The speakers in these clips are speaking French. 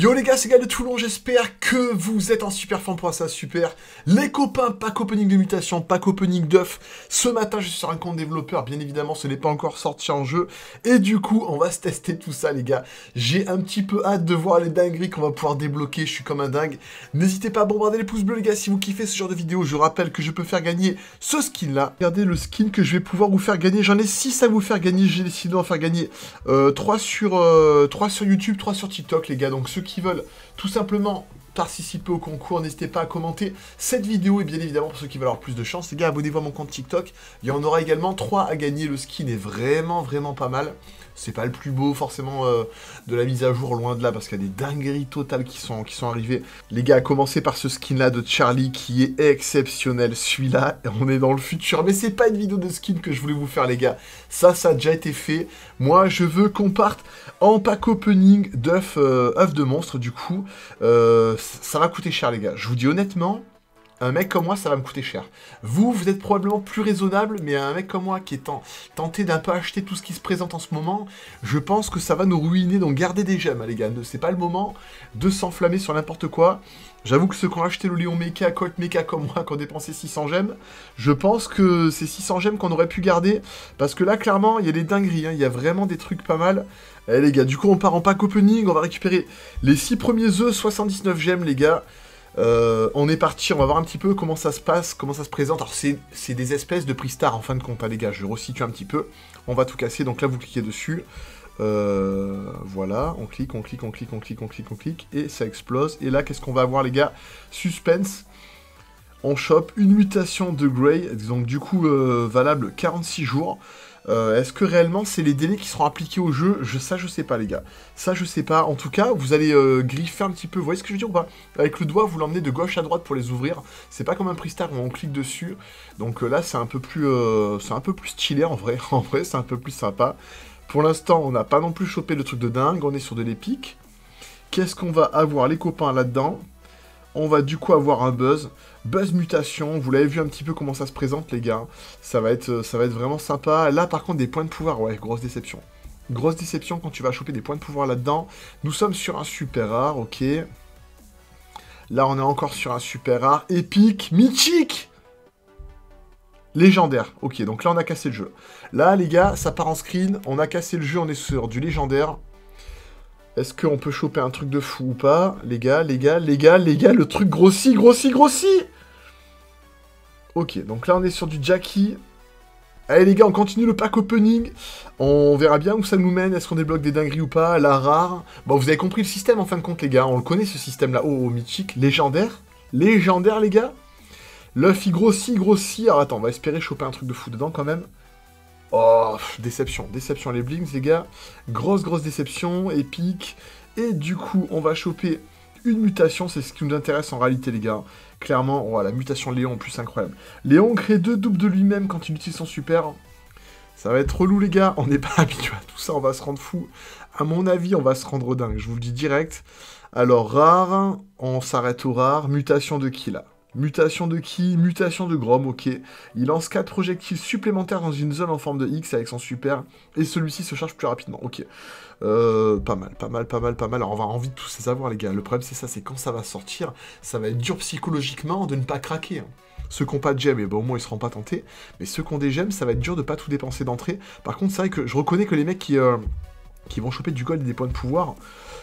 Yo les gars, c'est Gars de Toulon, j'espère que vous êtes en super forme pour ça, super. Les copains, pack opening de mutation, pack opening d'œuf. Ce matin, je suis sur un compte développeur, bien évidemment, ce n'est pas encore sorti en jeu. Et du coup, on va se tester tout ça, les gars. J'ai un petit peu hâte de voir les dingueries qu'on va pouvoir débloquer, je suis comme un dingue. N'hésitez pas à bombarder les pouces bleus, les gars, si vous kiffez ce genre de vidéo. Je rappelle que je peux faire gagner ce skin-là. Regardez le skin que je vais pouvoir vous faire gagner. J'en ai 6 à vous faire gagner, j'ai décidé d'en faire gagner euh, 3, sur, 3 euh, sur YouTube, 3 sur TikTok, les gars. Donc ceux qui veulent tout simplement participer au concours, n'hésitez pas à commenter cette vidéo et bien évidemment pour ceux qui veulent avoir plus de chance, les gars, abonnez-vous à mon compte TikTok. Il y en aura également 3 à gagner, le skin est vraiment vraiment pas mal. C'est pas le plus beau forcément euh, de la mise à jour, loin de là, parce qu'il y a des dingueries totales qui sont, arrivées. Les gars, à commencer par ce skin-là de Charlie qui est exceptionnel. Celui-là, on est dans le futur. Mais c'est pas une vidéo de skin que je voulais vous faire, les gars. Ça, ça a déjà été fait. Moi, je veux qu'on parte en pack opening d'œufs euh, de monstre, du coup. Euh, ça va coûter cher, les gars. Je vous dis honnêtement, un mec comme moi, ça va me coûter cher. Vous, vous êtes probablement plus raisonnable, mais un mec comme moi qui est tenté d'un peu acheter tout ce qui se présente en ce moment, je pense que ça va nous ruiner. Donc gardez des gemmes, les gars. C'est pas le moment de s'enflammer sur n'importe quoi. J'avoue que ceux qui ont acheté le Léon Mecha, Colt Mecha comme moi, qui ont dépensé 600 gemmes, je pense que c'est 600 gemmes qu'on aurait pu garder. Parce que là, clairement, il y a des dingueries. Hein. Il y a vraiment des trucs pas mal. Allez, les gars, du coup, on part en pack opening. On va récupérer les 6 premiers œufs, 79 gemmes, les gars. Euh, on est parti, on va voir un petit peu comment ça se passe, comment ça se présente. Alors c'est des espèces de prix star en fin de compte, hein, les gars, je resitue un petit peu. On va tout casser, donc là vous cliquez dessus. Euh, voilà, on clique, on clique, on clique, on clique, on clique, on clique, et ça explose. Et là, qu'est-ce qu'on va avoir, les gars? Suspense. On chope une mutation de Grey, donc du coup euh, valable 46 jours. Euh, est-ce que réellement c'est les délais qui seront appliqués au jeu je, Ça je sais pas les gars. Ça je sais pas. En tout cas, vous allez euh, griffer un petit peu. Vous voyez ce que je veux dire ou pas? Avec le doigt, vous l'emmenez de gauche à droite pour les ouvrir. C'est pas comme un Pristar où on clique dessus. Donc euh, là c'est un peu plus c'est un peu plus stylé en vrai. En vrai c'est un peu plus sympa. Pour l'instant on n'a pas non plus chopé le truc de dingue. On est sur de l'épique. Qu'est-ce qu'on va avoir les copains là-dedans? On va du coup avoir un buzz. Buzz mutation, vous l'avez vu un petit peu comment ça se présente les gars. Ça va être, ça va être vraiment sympa. Là par contre des points de pouvoir, ouais, grosse déception. Grosse déception quand tu vas choper des points de pouvoir là-dedans. Nous sommes sur un super rare, ok. Là on est encore sur un super rare. Épique, mythique Légendaire, ok, donc là on a cassé le jeu. Là les gars, ça part en screen, on a cassé le jeu, on est sur du légendaire. Est-ce qu'on peut choper un truc de fou ou pas? Les gars, les gars, les gars, les gars, le truc grossit, grossit, grossit Ok, donc là on est sur du Jackie. Allez les gars, on continue le pack opening. On verra bien où ça nous mène. Est-ce qu'on débloque des dingueries ou pas? La rare. Bon, vous avez compris le système en fin de compte, les gars. On le connaît ce système-là. Oh, oh, mythique. Légendaire. Légendaire, les gars. L'œuf, il grossit, grossit. Alors attends, on va espérer choper un truc de fou dedans quand même. Oh, déception, déception les blings, les gars. Grosse, grosse déception, épique. Et du coup, on va choper une mutation, c'est ce qui nous intéresse en réalité, les gars. Clairement, oh, la mutation Léon, en plus, incroyable. Léon crée deux doubles de lui-même quand il utilise son super. Ça va être relou, les gars. On n'est pas habitué à tout ça, on va se rendre fou. À mon avis, on va se rendre dingue, je vous le dis direct. Alors, rare, on s'arrête au rare. Mutation de qui, là? Mutation de qui Mutation de Grom, ok. Il lance 4 projectiles supplémentaires dans une zone en forme de X avec son super, et celui-ci se charge plus rapidement, ok. Euh, pas mal, pas mal, pas mal, pas mal. Alors on va envie de tous ces avoir, les gars. Le problème, c'est ça, c'est quand ça va sortir, ça va être dur psychologiquement de ne pas craquer. Hein. Ceux qui n'ont pas de gemmes, eh ben, au moins ils seront pas tentés. Mais ceux qui ont des gemmes, ça va être dur de pas tout dépenser d'entrée. Par contre, c'est vrai que je reconnais que les mecs qui, euh, qui vont choper du gold et des points de pouvoir,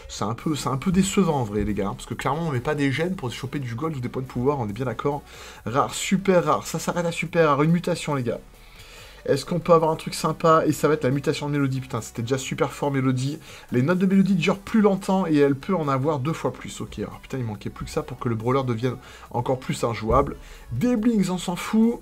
c'est un, peu, décevant en vrai les gars, hein, parce que clairement on met pas des gènes pour choper du gold ou des points de pouvoir, on est bien d'accord. Rare, super rare, ça s'arrête à super rare, une mutation les gars. Est-ce qu'on peut avoir un truc sympa Et ça va être la mutation de mélodie. Putain, c'était déjà super fort mélodie. Les notes de mélodie durent plus longtemps et elle peut en avoir deux fois plus. Ok, alors putain, il manquait plus que ça pour que le brawler devienne encore plus injouable. Des blings, on s'en fout.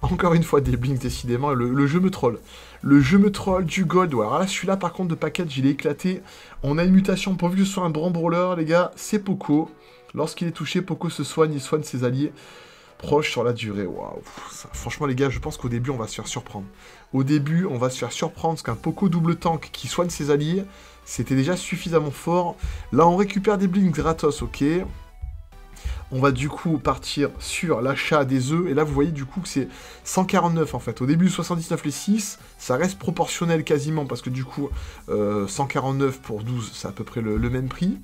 Encore une fois, des blinks, décidément, le, jeu me troll. Le jeu me troll, du gold. Alors là, celui-là, par contre, de package, il est éclaté. On a une mutation, pourvu que ce soit un grand brawler, les gars, c'est Poco. Lorsqu'il est touché, Poco se soigne, il soigne ses alliés. Proche sur la durée, waouh. Franchement, les gars, je pense qu'au début, on va se faire surprendre. Au début, on va se faire surprendre, parce qu'un Poco double tank qui soigne ses alliés, c'était déjà suffisamment fort. Là, on récupère des blinks gratos, ok. On va du coup partir sur l'achat des œufs. Et là, vous voyez du coup que c'est 149 en fait. Au début, 79 les 6. Ça reste proportionnel quasiment parce que du coup, 149 euh, pour 12, c'est à peu près le, même prix.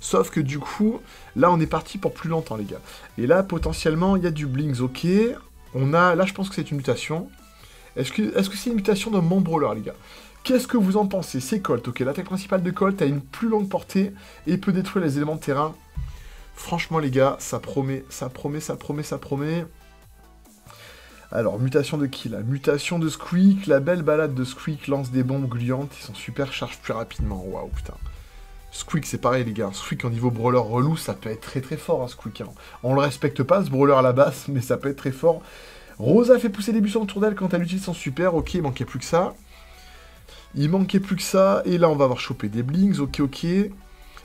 Sauf que du coup, là, on est parti pour plus longtemps, les gars. Et là, potentiellement, il y a du Blinks, ok. On a... Là, je pense que c'est une mutation. Est-ce que c'est -ce une mutation d'un mon brawler, les gars? Qu'est-ce que vous en pensez? C'est Colt, ok. L'attaque principale de Colt a une plus longue portée et peut détruire les éléments de terrain Franchement, les gars, ça promet, ça promet, ça promet, ça promet. Alors, mutation de qui là Mutation de Squeak. La belle balade de Squeak lance des bombes gluantes. Ils sont super charge plus rapidement. Waouh, putain. Squeak, c'est pareil, les gars. Squeak en niveau brawler relou, ça peut être très très fort, hein, Squeak. Hein. On le respecte pas, ce brawler à la base, mais ça peut être très fort. Rosa fait pousser des buissons autour d'elle quand elle utilise son super. Ok, il manquait plus que ça. Il manquait plus que ça. Et là, on va avoir chopé des blings. Ok, ok.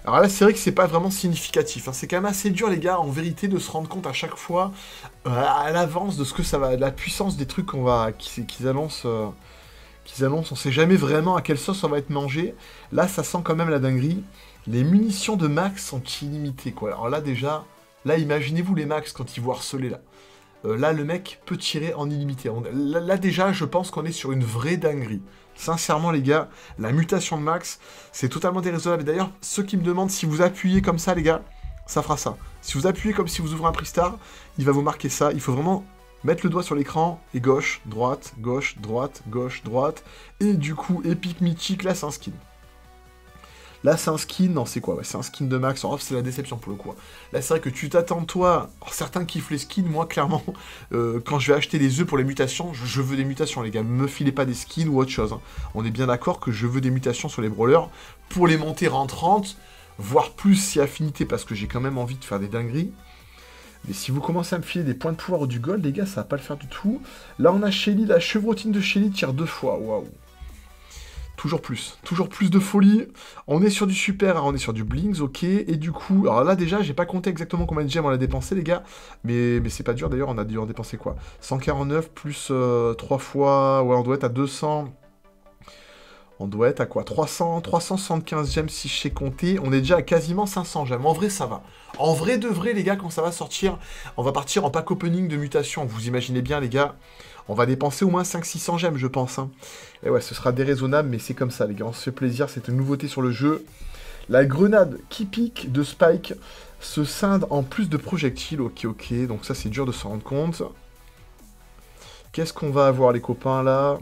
Alors là, c'est vrai que c'est pas vraiment significatif. Hein. C'est quand même assez dur, les gars, en vérité, de se rendre compte à chaque fois, euh, à l'avance, de ce que ça va, la puissance des trucs qu'on va, qu'ils annoncent. Euh, qu'ils annoncent, on sait jamais vraiment à quelle sauce ça va être mangé. Là, ça sent quand même la dinguerie. Les munitions de max sont illimitées, quoi. Alors là, déjà, là, imaginez-vous les max quand ils vont harceler, là. Euh, là, le mec peut tirer en illimité. là, déjà, je pense qu'on est sur une vraie dinguerie. Sincèrement, les gars, la mutation de max, c'est totalement déraisonnable. D'ailleurs, ceux qui me demandent si vous appuyez comme ça, les gars, ça fera ça. Si vous appuyez comme si vous ouvrez un prix star, il va vous marquer ça. Il faut vraiment mettre le doigt sur l'écran et gauche, droite, gauche, droite, gauche, droite. Et du coup, épique mythique, là, c'est un skin. Là, c'est un skin, non, c'est quoi C'est un skin de max. En c'est la déception pour le coup. Là, c'est vrai que tu t'attends, toi. certains kiffent les skins. Moi, clairement, euh, quand je vais acheter des œufs pour les mutations, je, veux des mutations, les gars. Me filez pas des skins ou autre chose. Hein. On est bien d'accord que je veux des mutations sur les brawlers pour les monter rentrantes, voire plus si affinité, parce que j'ai quand même envie de faire des dingueries. Mais si vous commencez à me filer des points de pouvoir ou du gold, les gars, ça va pas le faire du tout. Là, on a Shelly, la chevrotine de Shelly tire deux fois. Waouh Toujours plus, toujours plus de folie. On est sur du super, on est sur du blings, ok. Et du coup, alors là déjà, j'ai pas compté exactement combien de gemmes on a dépensé, les gars. Mais, mais c'est pas dur d'ailleurs, on a dû en dépenser quoi? 149 plus 3 euh, fois. Ouais, on doit être à 200. On doit être à quoi? 300, 375 gemmes si je sais compter. On est déjà à quasiment 500 gemmes. En vrai, ça va. En vrai de vrai, les gars, quand ça va sortir, on va partir en pack opening de mutation. Vous imaginez bien, les gars on va dépenser au moins 500-600 gemmes, je pense. Hein. Et ouais, ce sera déraisonnable, mais c'est comme ça, les gars. On se fait plaisir, c'est une nouveauté sur le jeu. La grenade qui pique de Spike se scinde en plus de projectiles. Ok, ok, donc ça, c'est dur de se rendre compte. Qu'est-ce qu'on va avoir, les copains, là?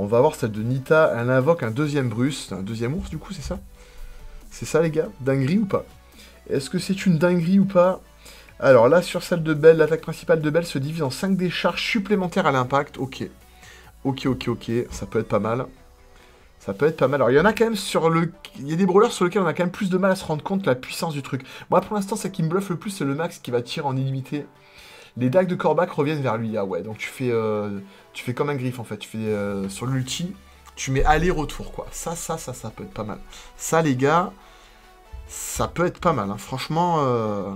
On va avoir celle de Nita. Elle invoque un deuxième Bruce. Un deuxième ours, du coup, c'est ça? C'est ça, les gars? Dinguerie ou pas? Est-ce que c'est une dinguerie ou pas? Alors là, sur celle de Belle, l'attaque principale de Belle se divise en 5 décharges supplémentaires à l'impact. Ok. Ok, ok, ok. Ça peut être pas mal. Ça peut être pas mal. Alors, il y en a quand même sur le... Il y a des brawlers sur lesquels on a quand même plus de mal à se rendre compte la puissance du truc. Moi, pour l'instant, ce qui me bluffe le plus, c'est le max qui va tirer en illimité. Les dagues de Kor'bak reviennent vers lui. Ah ouais, donc tu fais, euh, tu fais comme un griffe, en fait. Tu fais euh, sur l'ulti, tu mets aller-retour, quoi. Ça, ça, ça, ça peut être pas mal. Ça, les gars, ça peut être pas mal. Hein. Franchement... Euh,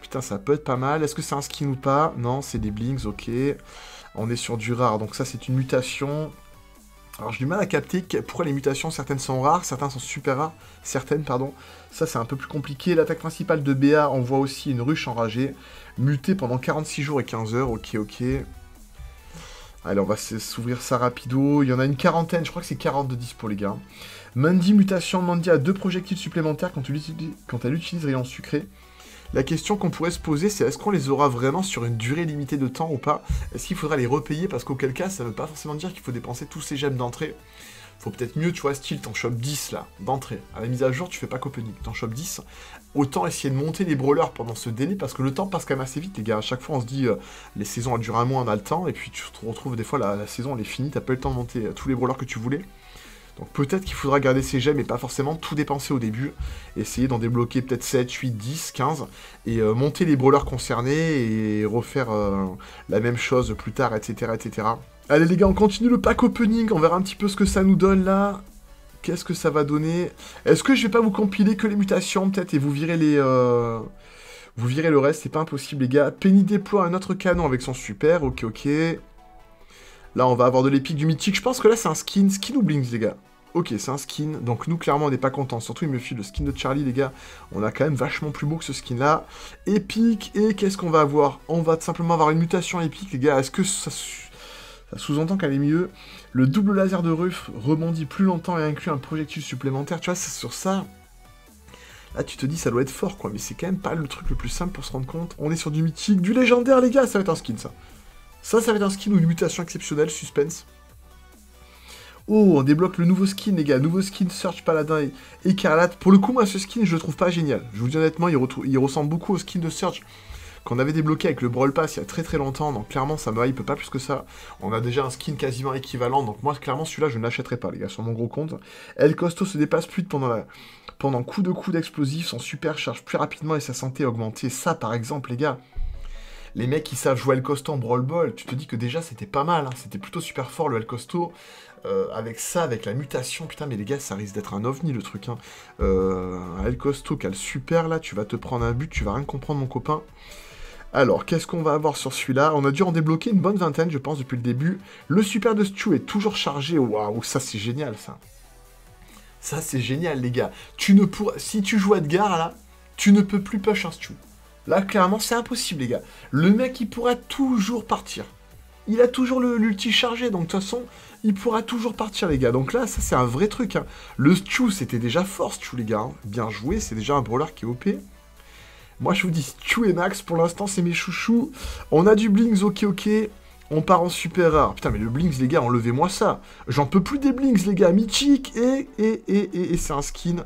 Putain, ça peut être pas mal. Est-ce que c'est un skin ou pas? Non, c'est des blinks, ok. On est sur du rare, donc ça c'est une mutation. Alors j'ai du mal à capter pourquoi les mutations, certaines sont rares, certaines sont super rares, certaines, pardon. Ça c'est un peu plus compliqué. L'attaque principale de BA, on voit aussi une ruche enragée, mutée pendant 46 jours et 15 heures, ok, ok. Allez, on va s'ouvrir ça rapido. Il y en a une quarantaine, je crois que c'est 40 de dispo les gars. Mandy mutation, Mandy a deux projectiles supplémentaires quand elle utilise rayon sucré. La question qu'on pourrait se poser, c'est est-ce qu'on les aura vraiment sur une durée limitée de temps ou pas? Est-ce qu'il faudra les repayer? Parce qu'auquel cas, ça veut pas forcément dire qu'il faut dépenser tous ces gemmes d'entrée. Faut peut-être mieux, tu vois, style, t'en chopes 10 là, d'entrée. À la mise à jour, tu fais pas copening, t'en chopes 10. Autant essayer de monter les brawlers pendant ce délai, parce que le temps passe quand même assez vite, les gars. À chaque fois, on se dit, euh, les saisons elles durent un mois, on a le temps, et puis tu te retrouves des fois, la, la saison elle est finie, t'as pas eu le temps de monter euh, tous les brawlers que tu voulais. Donc peut-être qu'il faudra garder ses gemmes et pas forcément tout dépenser au début. Essayer d'en débloquer peut-être 7, 8, 10, 15. Et euh, monter les brawlers concernés et refaire euh, la même chose plus tard, etc., etc. Allez les gars, on continue le pack opening. On verra un petit peu ce que ça nous donne là. Qu'est-ce que ça va donner? Est-ce que je vais pas vous compiler que les mutations peut-être et vous virez les... Euh, vous virez le reste, c'est pas impossible les gars. Penny déploie un autre canon avec son super, ok ok. Là, on va avoir de l'épique, du mythique. Je pense que là, c'est un skin. Skin ou Blinks, les gars? Ok, c'est un skin, donc nous, clairement, on n'est pas content. Surtout, il me file le skin de Charlie, les gars. On a quand même vachement plus beau que ce skin-là. Épique, et qu'est-ce qu'on va avoir? On va simplement avoir une mutation épique, les gars. Est-ce que ça, sous-entend qu'elle est mieux? Le double laser de Ruff rebondit plus longtemps et inclut un projectile supplémentaire. Tu vois, c'est sur ça... Là, tu te dis, ça doit être fort, quoi. Mais c'est quand même pas le truc le plus simple pour se rendre compte. On est sur du mythique, du légendaire, les gars. Ça va être un skin, ça. Ça, ça va être un skin ou une mutation exceptionnelle, suspense. Oh, on débloque le nouveau skin, les gars. Nouveau skin Search Paladin et Écarlate. Pour le coup, moi, ce skin, je le trouve pas génial. Je vous dis honnêtement, il, ressemble beaucoup au skin de Search qu'on avait débloqué avec le Brawl Pass il y a très très longtemps. Donc clairement, ça me hype pas plus que ça. On a déjà un skin quasiment équivalent. Donc moi, clairement, celui-là, je ne l'achèterai pas, les gars, sur mon gros compte. El Costo se dépasse plus pendant coup de coup d'explosif, son super charge plus rapidement et sa santé augmentée. Ça, par exemple, les gars, les mecs qui savent jouer El Costo en Brawl Ball, tu te dis que déjà c'était pas mal, hein. c'était plutôt super fort le El Costo. Euh, avec ça, avec la mutation, putain, mais les gars, ça risque d'être un ovni le truc. Hein. Euh, El Costo qui a le super là, tu vas te prendre un but, tu vas rien comprendre, mon copain. Alors, qu'est-ce qu'on va avoir sur celui-là? On a dû en débloquer une bonne vingtaine, je pense, depuis le début. Le super de Stu est toujours chargé. Waouh, ça c'est génial, ça. Ça c'est génial, les gars. Tu ne. Si tu joues Edgar, là, tu ne peux plus push un Stu. Là, clairement, c'est impossible, les gars. Le mec, il pourra toujours partir. Il a toujours l'ulti chargé, donc de toute façon, il pourra toujours partir, les gars. Donc là, ça, c'est un vrai truc. Hein. Le Stu, c'était déjà fort, Stu, les gars. Hein. Bien joué, c'est déjà un brawler qui est OP. Moi, je vous dis Stu et Max, pour l'instant, c'est mes chouchous. On a du Blinks, ok, ok. On part en super rare. Putain, mais le Blinks, les gars, enlevez-moi ça. J'en peux plus des Blinks, les gars. Mythique et, et, et, et, c'est un skin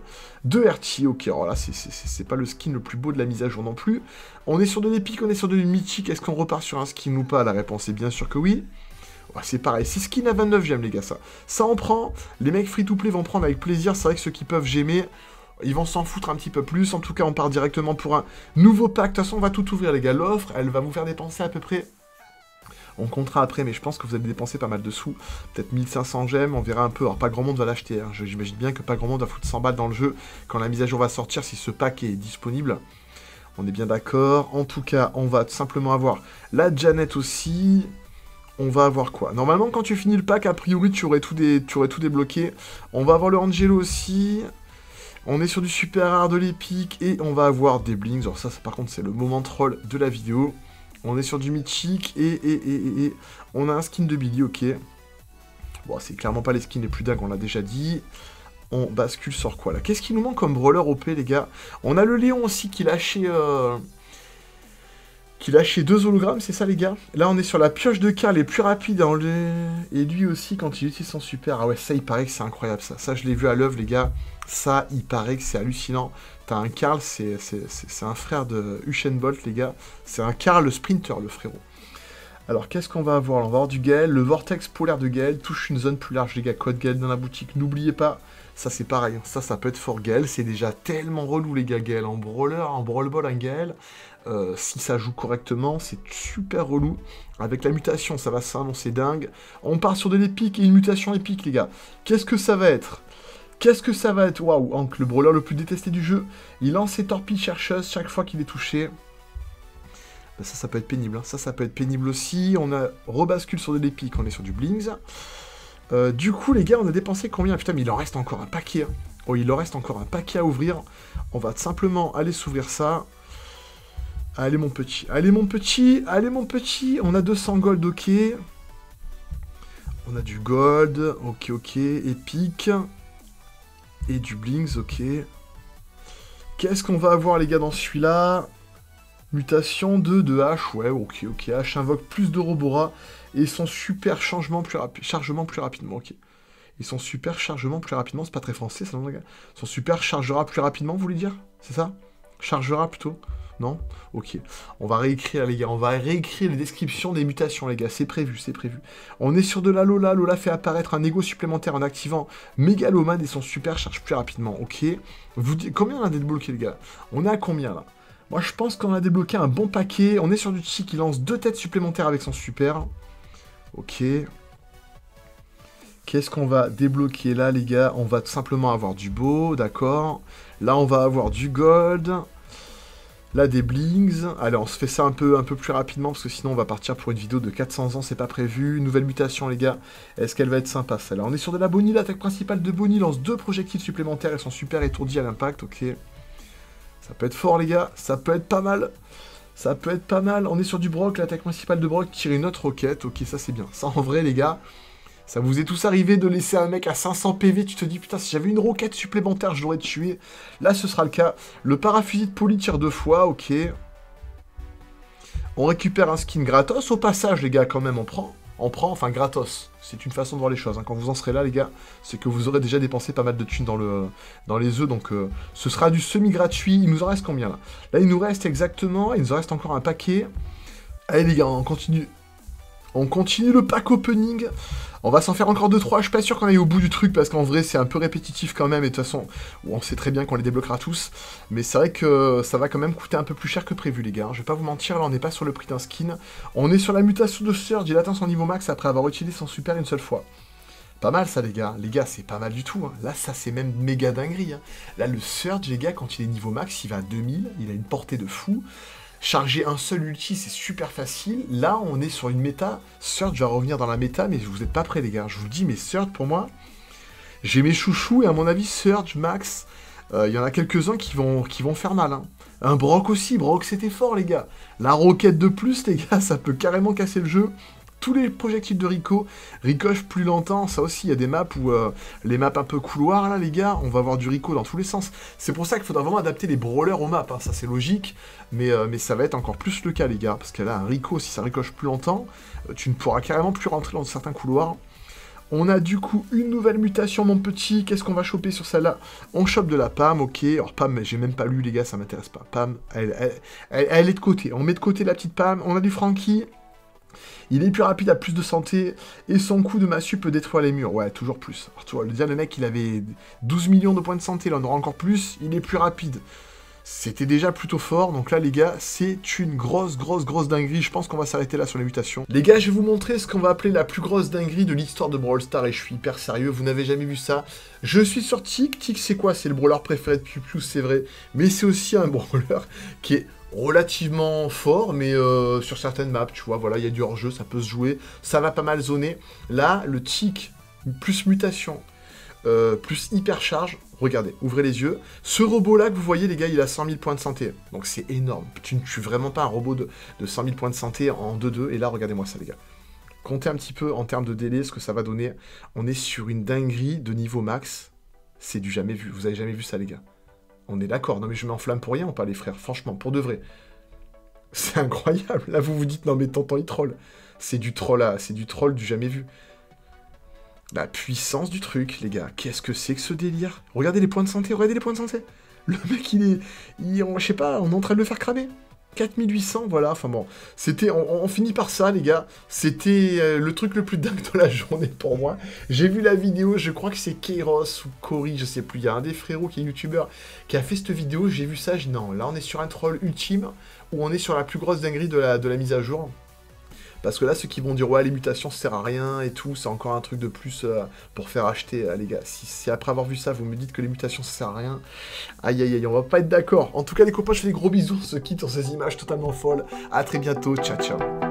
de RT. Ok, alors là, c'est pas le skin le plus beau de la mise à jour non plus. On est sur de l'épique, on est sur de mythique. Est-ce qu'on repart sur un skin ou pas? La réponse est bien sûr que oui. c'est pareil, c'est skin à 29 j'aime les gars, ça. Ça en prend. Les mecs free-to-play vont prendre avec plaisir. C'est vrai que ceux qui peuvent j'aimer, ils vont s'en foutre un petit peu plus. En tout cas, on part directement pour un nouveau pack. De toute façon, on va tout ouvrir, les gars. L'offre, elle va vous faire dépenser à peu près on comptera après, mais je pense que vous allez dépenser pas mal de sous. Peut-être 1500 gemmes, on verra un peu. Alors, pas grand monde va l'acheter. Hein. J'imagine bien que pas grand monde va foutre 100 balles dans le jeu quand la mise à jour va sortir, si ce pack est disponible. On est bien d'accord. En tout cas, on va tout simplement avoir la Janet aussi. On va avoir quoi? Normalement, quand tu finis le pack, a priori, tu aurais tout, tu aurais tout débloqué. On va avoir le Angelo aussi. On est sur du super rare de l'épique et on va avoir des blings. Alors ça, par contre, c'est le moment troll de la vidéo. On est sur du mythique et, et, on a un skin de Billy, ok. Bon, c'est clairement pas les skins les plus dingues, on l'a déjà dit. On bascule sur quoi là? Qu'est-ce qui nous manque comme brawler OP, les gars? On a le Léon aussi qui lâchait... Euh... Qui lâchait deux hologrammes, c'est ça les gars? Là on est sur la pioche de Karl, les plus rapides le... Et lui aussi quand il utilise son super. Ah ouais, ça il paraît que c'est incroyable ça. Ça je l'ai vu à l'œuvre les gars. Ça il paraît que c'est hallucinant. Un Karl, c'est un frère de Usain les gars. C'est un Karl sprinter, le frérot. Alors, qu'est-ce qu'on va avoir? On va avoir du Gaël. Le vortex polaire de Gaël touche une zone plus large, les gars. Code Gaël dans la boutique. N'oubliez pas, ça c'est pareil. Ça, ça peut être fort Gaël. C'est déjà tellement relou, les gars. Gaël en brawler, en brawl ball, un Gaël. Euh, si ça joue correctement, c'est super relou. Avec la mutation, ça va s'annoncer dingue. On part sur de l'épique et une mutation épique, les gars. Qu'est-ce que ça va être? Qu'est-ce que ça va être? Waouh, Hank, le brawler le plus détesté du jeu. Il lance ses torpilles chercheuses chaque fois qu'il est touché. Ben, ça, ça peut être pénible. Hein. Ça, ça peut être pénible aussi. On a rebascule sur de l'épique, on est sur du Blings. Euh, du coup, les gars, on a dépensé combien? Putain, mais il en reste encore un paquet. Hein. Oh, il en reste encore un paquet à ouvrir. On va simplement aller s'ouvrir ça. Allez, mon petit. Allez, mon petit. Allez, mon petit. On a 200 gold, ok. On a du gold. Ok, ok. Épique. Et du Blinks, ok. Qu'est-ce qu'on va avoir, les gars, dans celui-là? Mutation 2 de H, ouais, ok, ok. H invoque plus de Robora et son super changement plus chargement plus rapidement, ok. Et son super chargement plus rapidement, c'est pas très français ça, non, les gars? Son super chargera plus rapidement, vous voulez dire? C'est ça? Chargera plutôt? Non Ok. On va réécrire, les gars. On va réécrire les descriptions des mutations, les gars. C'est prévu, c'est prévu. On est sur de la Lola. Lola fait apparaître un ego supplémentaire en activant Megaloman et son super charge plus rapidement. Ok. Combien on a débloqué, les gars? On à combien, là? Moi, je pense qu'on a débloqué un bon paquet. On est sur du Chi qui lance deux têtes supplémentaires avec son super. Ok. Qu'est-ce qu'on va débloquer là, les gars? On va tout simplement avoir du beau, d'accord? Là, on va avoir du gold. Là, des blings. Allez, on se fait ça un peu, un peu plus rapidement, parce que sinon, on va partir pour une vidéo de 400 ans, c'est pas prévu. Nouvelle mutation, les gars. Est-ce qu'elle va être sympa, celle-là? On est sur de la Bonnie, l'attaque principale de Bonnie lance deux projectiles supplémentaires, elles sont super étourdies à l'impact, ok. Ça peut être fort, les gars, ça peut être pas mal. Ça peut être pas mal. On est sur du Brock, l'attaque principale de Brock tire une autre roquette, ok, ça c'est bien. Ça, en vrai, les gars... Ça vous est tous arrivé de laisser un mec à 500 PV, tu te dis putain si j'avais une roquette supplémentaire je l'aurais tué. Là ce sera le cas. Le parafusil de poli tire deux fois, ok. On récupère un skin gratos au passage les gars quand même on prend. On prend, enfin gratos. C'est une façon de voir les choses. Hein. Quand vous en serez là les gars, c'est que vous aurez déjà dépensé pas mal de thunes dans, le, dans les œufs. Donc euh, ce sera du semi-gratuit. Il nous en reste combien là? Là il nous reste exactement, il nous en reste encore un paquet. Allez les gars, on continue. On continue le pack opening. On va s'en faire encore 2-3, je suis pas sûr qu'on aille au bout du truc, parce qu'en vrai, c'est un peu répétitif quand même, et de toute façon, on sait très bien qu'on les débloquera tous, mais c'est vrai que ça va quand même coûter un peu plus cher que prévu, les gars. Je vais pas vous mentir, là, on n'est pas sur le prix d'un skin. On est sur la mutation de Surge, il atteint son niveau max après avoir utilisé son super une seule fois. Pas mal ça les gars, les gars c'est pas mal du tout, hein. là ça c'est même méga dinguerie. Hein. Là le Surge les gars quand il est niveau max il va à 2000, il a une portée de fou. Charger un seul ulti, c'est super facile. Là, on est sur une méta. Surge va revenir dans la méta, mais vous n'êtes pas prêts, les gars. Je vous dis, mais Surge, pour moi, j'ai mes chouchous, et à mon avis, Surge, Max, euh, il y en a quelques-uns qui vont, qui vont faire mal. Hein. Un Brock aussi, Brock c'était fort les gars. La roquette de plus les gars, ça peut carrément casser le jeu tous les projectiles de Rico ricochent plus longtemps. Ça aussi, il y a des maps où euh, les maps un peu couloirs, là, les gars, on va avoir du Rico dans tous les sens. C'est pour ça qu'il faudra vraiment adapter les brawlers aux maps. Hein. Ça, c'est logique. Mais, euh, mais ça va être encore plus le cas, les gars. Parce que là, un Rico, si ça ricoche plus longtemps, euh, tu ne pourras carrément plus rentrer dans certains couloirs. On a du coup une nouvelle mutation, mon petit. Qu'est-ce qu'on va choper sur celle-là? On chope de la Pam, ok. Alors Pam, j'ai même pas lu, les gars, ça m'intéresse pas. Pam, elle, elle, est de côté. On met de côté la petite Pam. On a du Frankie. Il est plus rapide, a plus de santé, et son coup de massue peut détruire les murs. Ouais, toujours plus. Alors, tu vois, le, le mec, il avait 12 millions de points de santé, il en aura encore plus, il est plus rapide. C'était déjà plutôt fort, donc là les gars, c'est une grosse, grosse, grosse dinguerie. Je pense qu'on va s'arrêter là sur les mutations. Les gars, je vais vous montrer ce qu'on va appeler la plus grosse dinguerie de l'histoire de Brawl Stars, et je suis hyper sérieux, vous n'avez jamais vu ça. Je suis sur Tic, Tic c'est quoi? C'est le brawler préféré de Piu c'est vrai, mais c'est aussi un brawler qui est relativement fort, mais euh, sur certaines maps, tu vois, voilà, il y a du hors-jeu, ça peut se jouer, ça va pas mal zoner. Là, le tic plus mutation, euh, plus hypercharge, regardez, ouvrez les yeux. Ce robot-là que vous voyez, les gars, il a 100 000 points de santé, donc c'est énorme. Tu ne tues vraiment pas un robot de, de 100 000 points de santé en 2-2, et là, regardez-moi ça, les gars. Comptez un petit peu en termes de délai ce que ça va donner. On est sur une dinguerie de niveau max. C'est du jamais vu. Vous avez jamais vu ça, les gars. On est d'accord. Non, mais je m'enflamme pour rien ou pas, les frères Franchement, pour de vrai. C'est incroyable. Là, vous vous dites, non, mais tonton, il troll. C'est du troll, là. C'est du troll du jamais vu. La puissance du truc, les gars. Qu'est-ce que c'est que ce délire? Regardez les points de santé. Regardez les points de santé. Le mec, il est... Je sais pas, on est en train de le faire cramer. 4800, voilà, enfin bon, c'était, on, finit par ça, les gars, c'était euh, le truc le plus dingue de la journée pour moi, j'ai vu la vidéo, je crois que c'est Kairos ou Cory, je sais plus, il y a un des frérots qui est youtubeur, qui a fait cette vidéo, j'ai vu ça, je non, là on est sur un troll ultime, ou on est sur la plus grosse dinguerie de la mise à jour, parce que là, ceux qui vont dire, ouais, les mutations, ça sert à rien et tout, c'est encore un truc de plus euh, pour faire acheter, euh, les gars. Si, après avoir vu ça, vous me dites que les mutations, ça sert à rien, aïe aïe aïe, on va pas être d'accord. En tout cas, les copains, je fais des gros bisous, on se quitte sur ces images totalement folles. À très bientôt, ciao ciao.